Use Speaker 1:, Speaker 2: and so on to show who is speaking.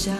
Speaker 1: 想